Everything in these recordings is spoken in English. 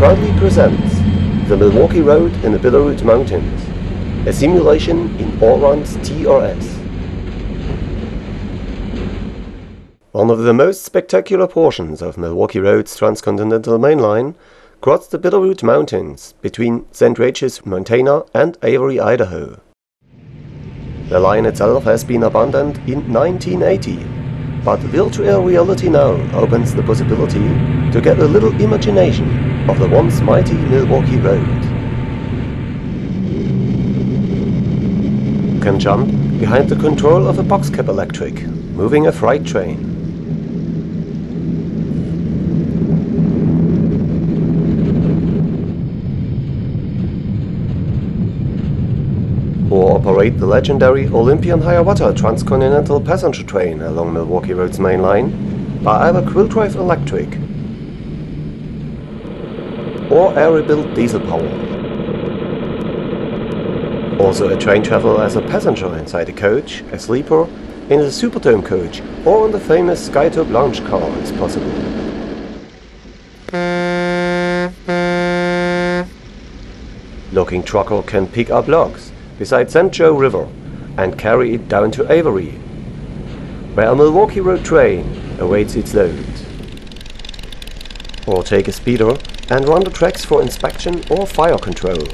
proudly presents the Milwaukee Road in the Bitterroot Mountains, a simulation in Auran's TRS. One of the most spectacular portions of Milwaukee Road's transcontinental main line crossed the Bitterroot Mountains between St. Regis, Montana and Avery, Idaho. The line itself has been abandoned in 1980 but virtual reality now opens the possibility to get a little imagination of the once mighty Milwaukee Road. You can jump behind the control of a boxcab electric, moving a freight train. or operate the legendary Olympian Hiawatha transcontinental passenger train along Milwaukee Road's main line by either Quilldrive Electric or air-rebuilt diesel power. Also a train travel as a passenger inside a coach, a sleeper, in a Superdome coach or on the famous Skytop lounge car is possible. Looking trucker can pick up logs beside St. Joe River and carry it down to Avery, where a Milwaukee Road train awaits its load. Or take a speeder and run the tracks for inspection or fire control.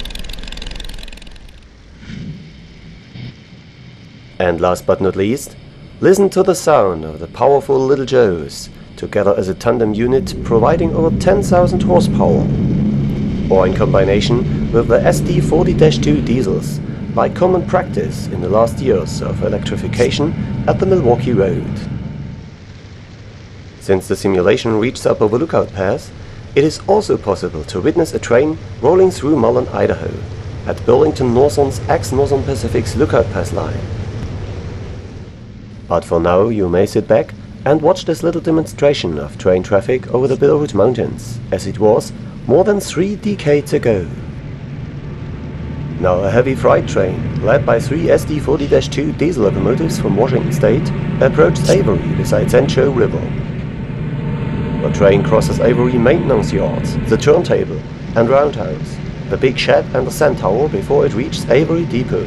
And last but not least, listen to the sound of the powerful Little Joes together as a tandem unit providing over 10,000 horsepower, or in combination with the SD40-2 diesels by common practice in the last years of electrification at the Milwaukee Road. Since the simulation reached up over Lookout Pass, it is also possible to witness a train rolling through Mullan, Idaho, at Burlington Northern's ex-Northern Pacific's Lookout Pass line. But for now you may sit back and watch this little demonstration of train traffic over the Bitterroot Mountains, as it was more than three decades ago. Now a heavy freight train, led by three SD40-2 diesel locomotives from Washington State, approached Avery beside. Joe River. The train crosses Avery maintenance yards, the turntable and roundhouse, the big shed and the sand tower before it reaches Avery Depot.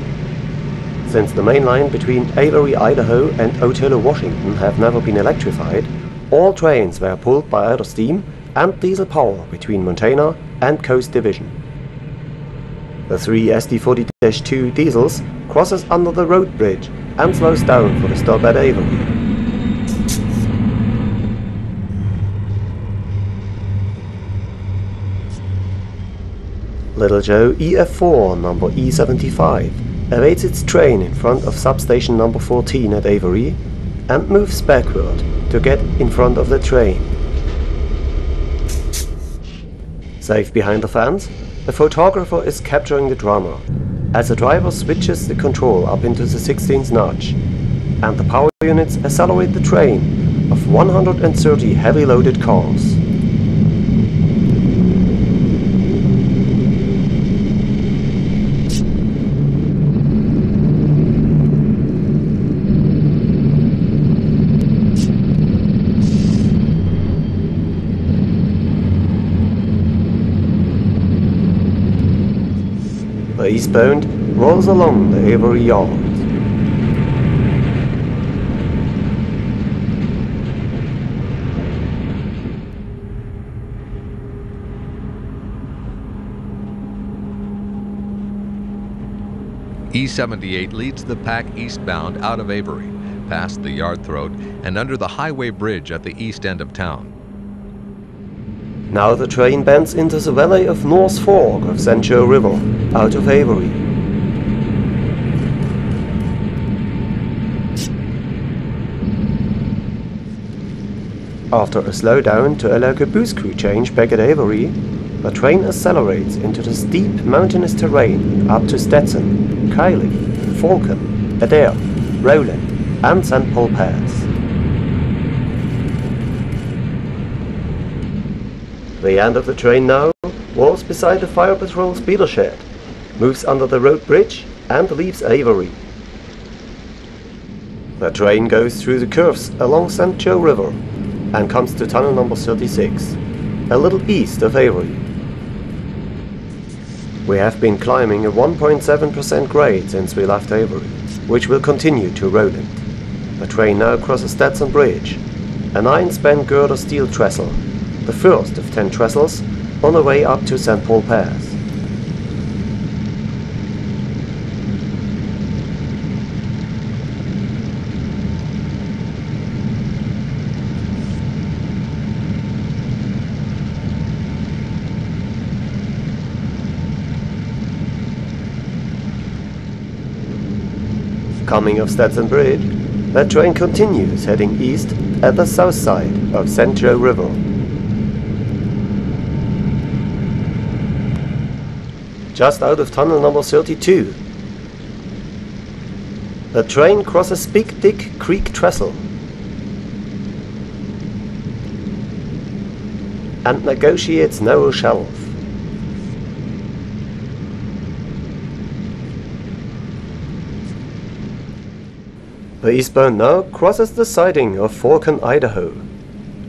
Since the main line between Avery, Idaho and Othello, Washington have never been electrified, all trains were pulled by either steam and diesel power between Montana and Coast Division. The three SD40-2 diesels crosses under the road bridge and slows down for the stop at Avery. Little Joe EF4 number E75 awaits its train in front of substation number 14 at Avery and moves backward to get in front of the train. Safe behind the fence, the photographer is capturing the drama, as the driver switches the control up into the 16th notch, and the power units accelerate the train of 130 heavy loaded cars. The eastbound rolls along the Avery Yard. E78 leads the pack eastbound out of Avery, past the yard throat, and under the highway bridge at the east end of town. Now the train bends into the valley of North Fork of. Joe River, out of Avery. After a slowdown to allow caboose crew change back at Avery, the train accelerates into the steep mountainous terrain up to Stetson, Kylie, Falcon, Adair, Roland, and St. Paul Pass. The end of the train now walks beside the Fire Patrol speeder shed, moves under the road bridge and leaves Avery. The train goes through the curves along St. Joe River and comes to tunnel number 36, a little east of Avery. We have been climbing a 1.7% grade since we left Avery, which will continue to Roland. The train now crosses Stetson Bridge, a 9-span girder steel trestle, the first of 10 trestles on the way up to St. Paul Pass. Coming off Stetson Bridge, the train continues heading east at the south side of. Joe River. Just out of tunnel number 32, the train crosses Big Dick Creek Trestle and negotiates narrow shelf. The eastbound now crosses the siding of Falcon, Idaho.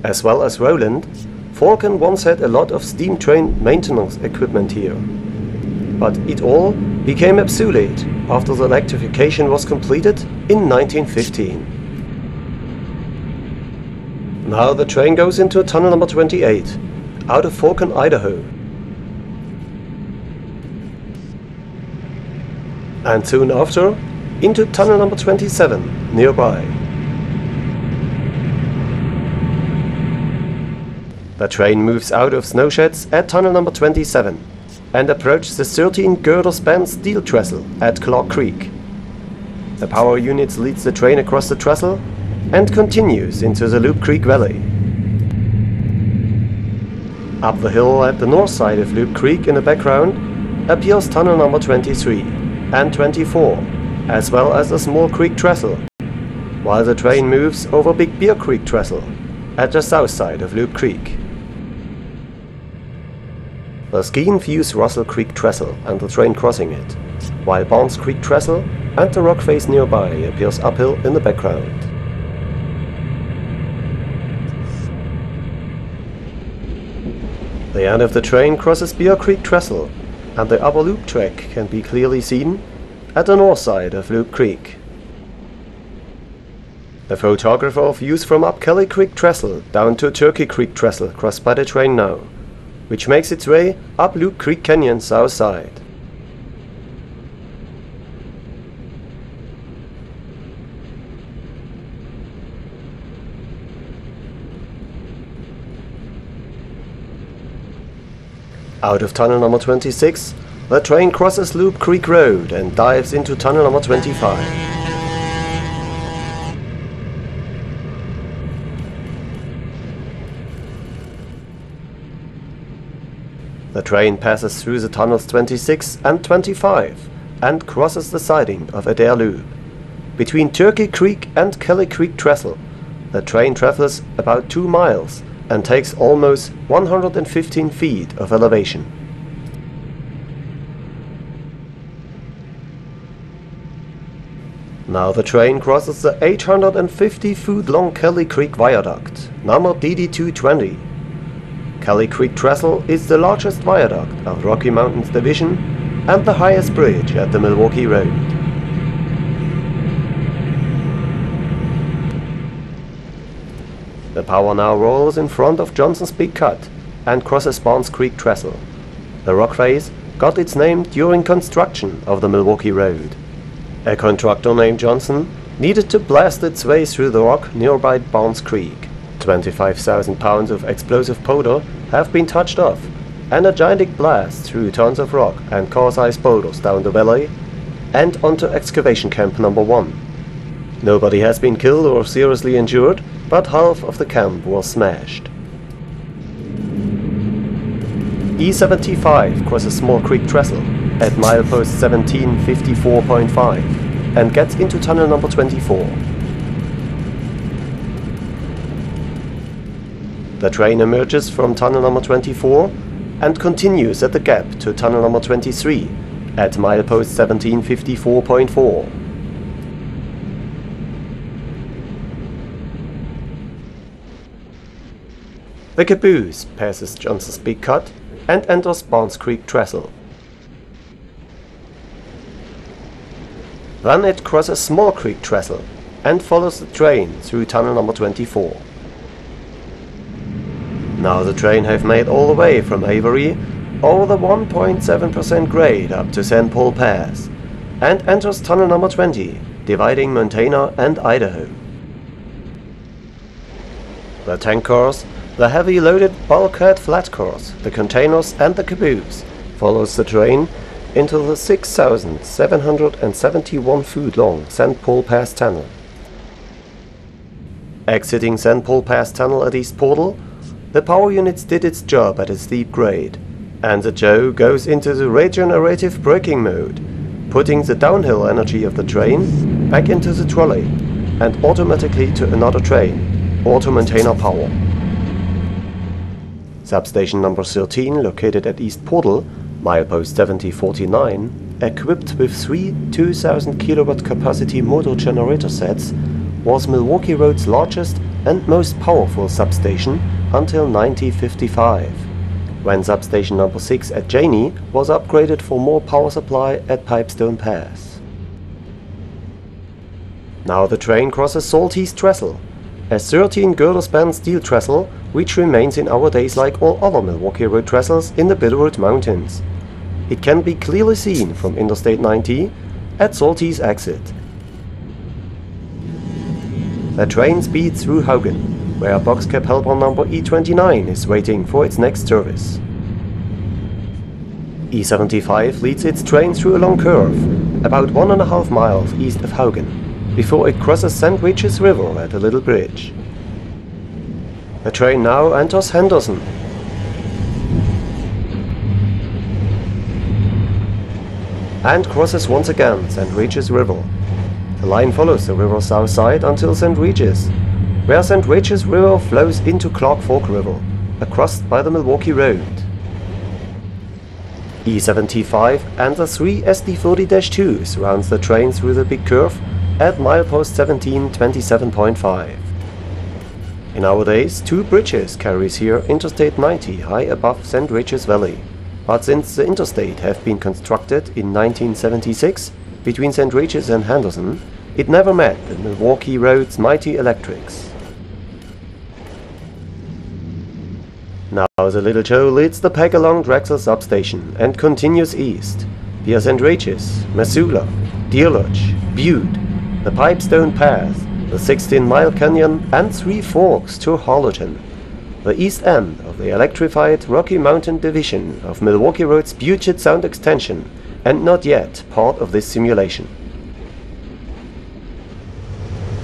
As well as Roland, Falcon once had a lot of steam train maintenance equipment here. But it all became obsolete after the electrification was completed in 1915. Now the train goes into tunnel number 28, out of Falcon, Idaho. And soon after, into tunnel number 27 nearby. The train moves out of snow sheds at tunnel number 27 and approaches the 13 girder span steel trestle at Clark Creek. The power unit leads the train across the trestle and continues into the Loop Creek Valley. Up the hill at the north side of Loop Creek in the background appears tunnel number 23 and 24 as well as a small creek trestle, while the train moves over Big Bear Creek Trestle at the south side of Loop Creek. The Skene views Russell Creek Trestle and the train crossing it, while Barnes Creek Trestle and the rock face nearby appears uphill in the background. The end of the train crosses Bear Creek Trestle, and the upper loop track can be clearly seen at the north side of Loop Creek. The photographer views from up Kelly Creek Trestle down to Turkey Creek Trestle crossed by the train now, which makes its way up Loop Creek Canyon south side. Out of tunnel number 26, the train crosses Loop Creek Road and dives into tunnel number 25. The train passes through the tunnels 26 and 25 and crosses the siding of Adair Loop. Between Turkey Creek and Kelly Creek Trestle, the train travels about 2 miles and takes almost 115 feet of elevation. Now the train crosses the 850 foot long Kelly Creek Viaduct, number DD220. Kelly Creek Trestle is the largest viaduct of Rocky Mountains Division and the highest bridge at the Milwaukee Road. The power now rolls in front of Johnson's Big Cut and crosses Barnes Creek Trestle. The rock face got its name during construction of the Milwaukee Road. A contractor named Johnson needed to blast its way through the rock nearby Barnes Creek. 25,000 pounds of explosive powder have been touched off, and a gigantic blast through tons of rock and car-sized boulders down the valley and onto excavation camp number 1. Nobody has been killed or seriously injured, but half of the camp was smashed. E75 crosses Small Creek Trestle at milepost 1754.5 and gets into tunnel number 24. The train emerges from tunnel number 24 and continues at the gap to tunnel number 23 at milepost 1754.4. The caboose passes Johnson's Big Cut and enters Barnes Creek Trestle. Then it crosses Small Creek Trestle and follows the train through tunnel number 24. Now the train have made all the way from Avery over the 1.7% grade up to St. Paul Pass and enters tunnel number 20, dividing Montana and Idaho. The tank cars, the heavy loaded bulkhead flat cars, the containers and the caboose follows the train into the 6,771 foot long St. Paul Pass Tunnel. Exiting St. Paul Pass Tunnel at East Portal, the power units did its job at a steep grade, and the Joe goes into the regenerative braking mode, putting the downhill energy of the train back into the trolley and automatically to another train, or to maintain our power. Substation number 13, located at East Portal, milepost 7049, equipped with three 2000 kilowatt capacity motor generator sets, was Milwaukee Road's largest and most powerful substation until 1955, when substation number 6 at Janney was upgraded for more power supply at Pipestone Pass. Now the train crosses Saltese Trestle, a 13 girder span steel trestle which remains in our days like all other Milwaukee Road trestles in the Bitterroot Mountains. It can be clearly seen from Interstate 90 at Saltese exit. The train speeds through Haugan, where boxcab helper number E29 is waiting for its next service. E75 leads its train through a long curve, about one and a half miles east of Haugan, before it crosses. Regis River at a little bridge. The train now enters Henderson. And crosses once again. Regis River. The line follows the river's south side until St. Regis, where St. Regis River flows into Clark Fork River, across by the Milwaukee Road. E75 and the 3 SD40-2 surrounds the train through the big curve at milepost 1727.5. In our days, two bridges carries here Interstate 90 high above St. Regis Valley. But since the interstate have been constructed in 1976 between St. Regis and Henderson, it never met the Milwaukee Road's mighty electrics. Now the Little Joe leads the pack along Drexel substation and continues east, via St. Regis, Missoula, Deer Lodge, Butte, the Pipestone Pass, the 16-mile canyon and Three Forks to Harlowton, the east end of the electrified Rocky Mountain Division of Milwaukee Road's Puget Sound extension and not yet part of this simulation.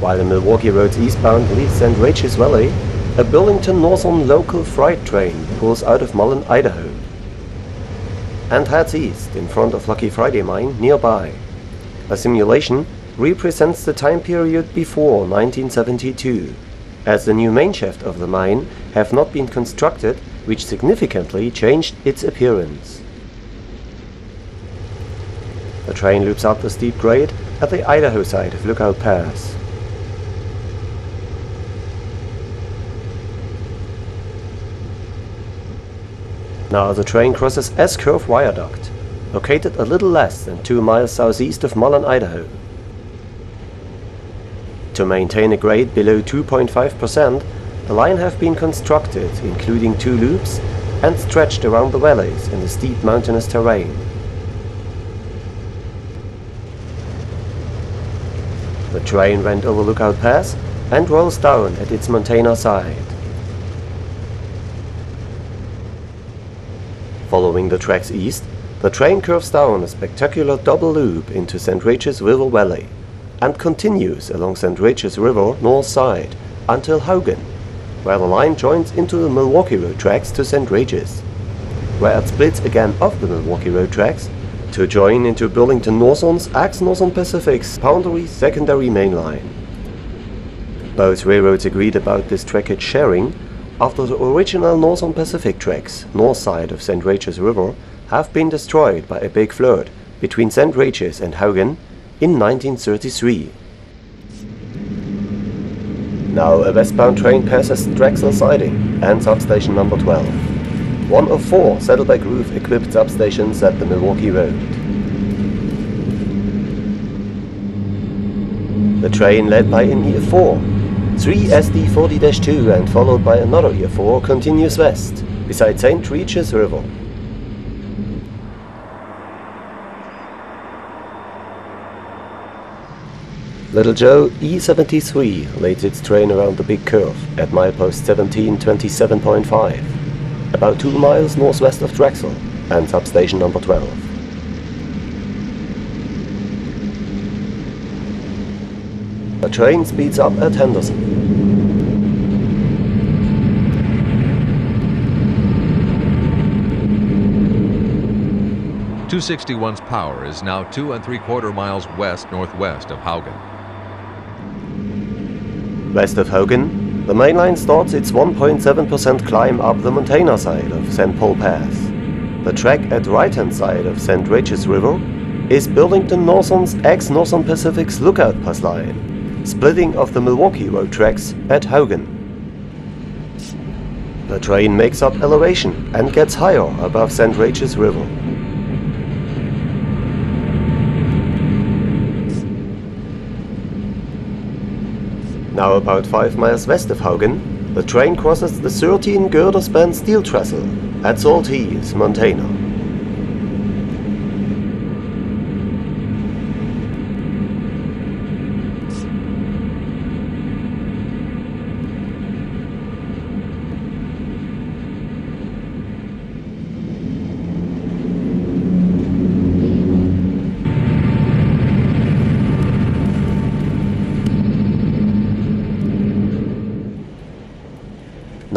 While the Milwaukee Road's eastbound leaves St. Regis Valley, a Burlington Northern local freight train pulls out of Mullan, Idaho, and heads east in front of Lucky Friday Mine nearby. A simulation represents the time period before 1972, as the new main shaft of the mine have not been constructed, which significantly changed its appearance. The train loops up the steep grade at the Idaho side of Lookout Pass. Now the train crosses S-Curve Viaduct, located a little less than 2 miles southeast of Mullan, Idaho. To maintain a grade below 2.5%, the line have been constructed, including two loops, and stretched around the valleys in the steep mountainous terrain. Train went over Lookout Pass and rolls down at its Montana side. Following the tracks east, the train curves down a spectacular double loop into St. Regis River Valley and continues along St. Regis River north side until Haugan, where the line joins into the Milwaukee Road tracks to St. Regis, where it splits again off the Milwaukee Road tracks to join into Burlington Northern's Axe Northern Pacific's Boundary Secondary Main Line. Both railroads agreed about this trackage sharing after the original Northern Pacific tracks north side of St. Regis River have been destroyed by a big flood between St. Regis and Haugan in 1933. Now a westbound train passes Drexel siding and substation number 12, one of four Saddleback roof equipped substations at the Milwaukee Road. The train led by an EF4. Three SD40-2 and followed by another EF4 continues west, beside St. Regis River. Little Joe E73 lays its train around the big curve at milepost 1727.5, about 2 miles northwest of Drexel and substation number 12. The train speeds up at Henderson. Two sixty one's power is now two and three quarter miles west northwest of Haugan. West of Haugan, the main line starts its 1.7% climb up the Montana side of St. Paul Pass. The track at right-hand side of St. Regis River is Burlington Northern's ex-Northern Pacific's Lookout Pass line, splitting of the Milwaukee Road tracks at Haugan. The train makes up elevation and gets higher above St. Regis River. Now about 5 miles west of Haugan, the train crosses the 13 girder span steel trestle at Saltese, Montana.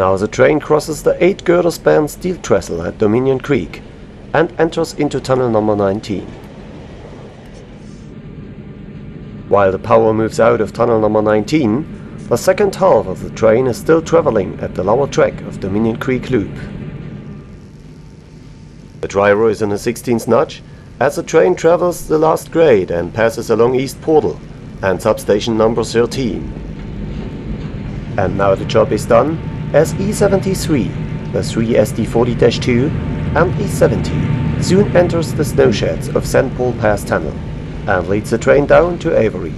Now the train crosses the 8 girder span steel trestle at Dominion Creek and enters into tunnel number 19. While the power moves out of tunnel number 19, the second half of the train is still traveling at the lower track of Dominion Creek Loop. The driver is in a 16th notch as the train travels the last grade and passes along East Portal and substation number 13. And now the job is done as E73, the 3 SD40-2 and E70 soon enters the snowsheds of St. Paul Pass Tunnel and leads the train down to Avery.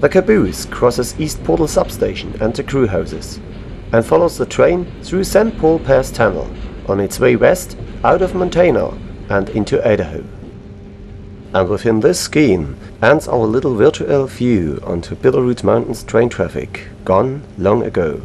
The caboose crosses East Portal substation and the crew houses and follows the train through St. Paul Pass Tunnel on its way west out of Montana and into Idaho. And within this scheme ends our little virtual view onto Bitterroot Mountains train traffic, gone long ago.